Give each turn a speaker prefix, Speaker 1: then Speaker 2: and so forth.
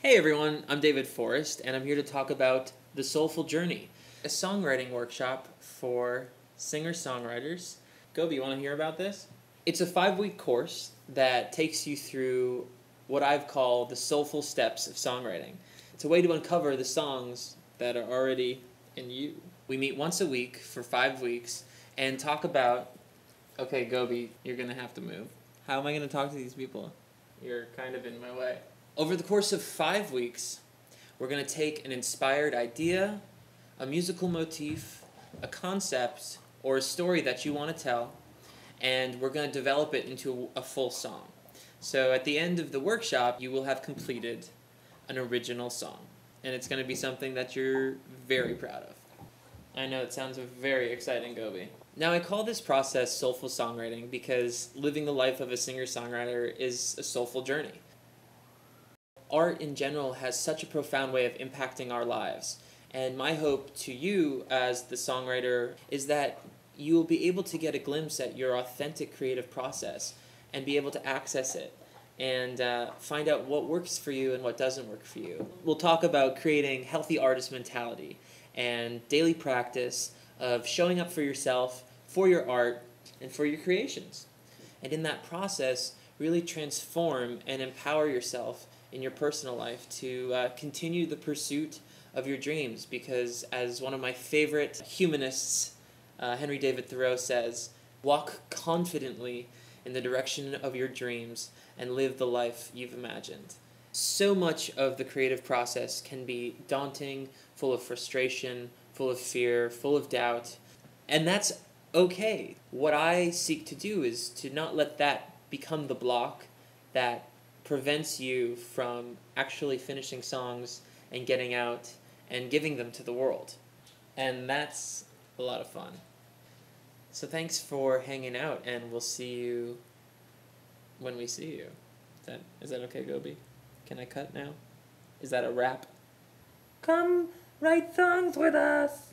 Speaker 1: Hey everyone, I'm David Forest, and I'm here to talk about The Soulful Journey, a songwriting workshop for singer songwriters. Gobi, you want to hear about this? It's a five week course that takes you through what I've called the soulful steps of songwriting. It's a way to uncover the songs that are already in you. We meet once a week for five weeks and talk about. Okay, Gobi, you're gonna have to move. How am I gonna talk to these people? You're kind of in my way. Over the course of five weeks, we're going to take an inspired idea, a musical motif, a concept, or a story that you want to tell, and we're going to develop it into a full song. So at the end of the workshop, you will have completed an original song, and it's going to be something that you're very proud of. I know it sounds very exciting, Gobi. Now, I call this process soulful songwriting because living the life of a singer songwriter is a soulful journey art in general has such a profound way of impacting our lives. And my hope to you as the songwriter is that you will be able to get a glimpse at your authentic creative process and be able to access it and uh, find out what works for you and what doesn't work for you. We'll talk about creating healthy artist mentality and daily practice of showing up for yourself, for your art, and for your creations. And in that process, really transform and empower yourself in your personal life to uh, continue the pursuit of your dreams because as one of my favorite humanists uh, henry david thoreau says walk confidently in the direction of your dreams and live the life you've imagined. So much of the creative process can be daunting full of frustration full of fear full of doubt and that's okay. What i seek to do is to not let that become the block that prevents you from actually finishing songs and getting out and giving them to the world. And that's a lot of fun. So thanks for hanging out, and we'll see you when we see you. Is that, is that okay, Gobi? Can I cut now? Is that a wrap?
Speaker 2: Come write songs with us.